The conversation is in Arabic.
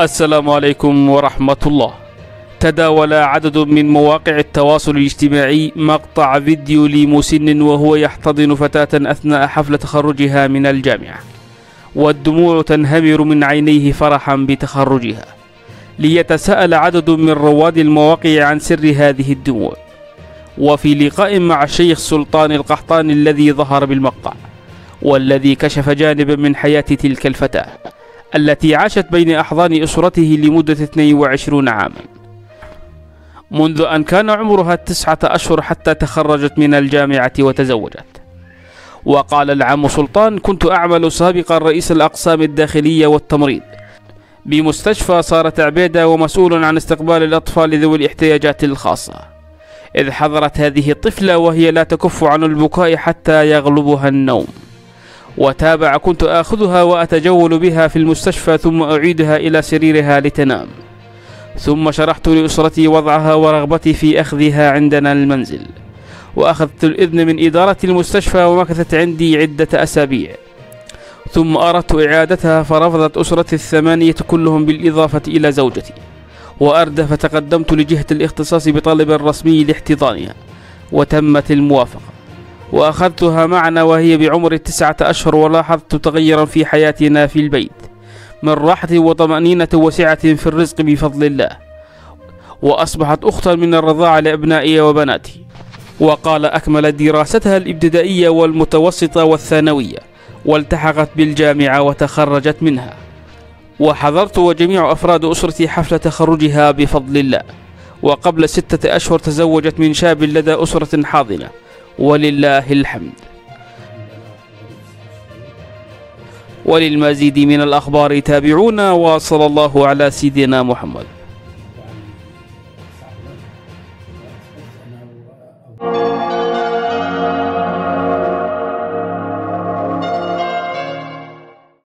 السلام عليكم ورحمة الله. تداول عدد من مواقع التواصل الاجتماعي مقطع فيديو لمسن وهو يحتضن فتاة أثناء حفل تخرجها من الجامعة. والدموع تنهمر من عينيه فرحا بتخرجها. ليتساءل عدد من رواد المواقع عن سر هذه الدموع. وفي لقاء مع الشيخ سلطان القحطاني الذي ظهر بالمقطع. والذي كشف جانبا من حياة تلك الفتاة. التي عاشت بين أحضان أسرته لمدة 22 عاما. منذ أن كان عمرها تسعة أشهر حتى تخرجت من الجامعة وتزوجت. وقال العم سلطان كنت أعمل سابقا رئيس الأقسام الداخلية والتمريض. بمستشفى صارت عبيدة ومسؤول عن استقبال الأطفال ذوي الاحتياجات الخاصة. إذ حضرت هذه الطفلة وهي لا تكف عن البكاء حتى يغلبها النوم. وتابع كنت آخذها وأتجول بها في المستشفى ثم أعيدها إلى سريرها لتنام. ثم شرحت لأسرتي وضعها ورغبتي في أخذها عندنا المنزل. وأخذت الإذن من إدارة المستشفى ومكثت عندي عدة أسابيع. ثم أردت إعادتها فرفضت أسرتي الثمانية كلهم بالإضافة إلى زوجتي. وأردى فتقدمت لجهة الاختصاص بطلب رسمي لاحتضانها. وتمت الموافقة. وأخذتها معنا وهي بعمر تسعة أشهر ولاحظت تغيرا في حياتنا في البيت من راحة وطمأنينة وسعة في الرزق بفضل الله. وأصبحت أختا من الرضاعة لأبنائي وبناتي. وقال أكملت دراستها الإبتدائية والمتوسطة والثانوية والتحقت بالجامعة وتخرجت منها. وحضرت وجميع أفراد أسرتي حفل تخرجها بفضل الله. وقبل ستة أشهر تزوجت من شاب لدى أسرة حاضنة. ولله الحمد. وللمزيد من الأخبار تابعونا وصلى الله على سيدنا محمد.